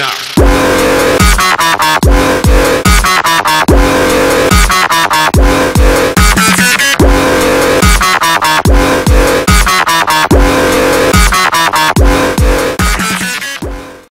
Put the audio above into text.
now.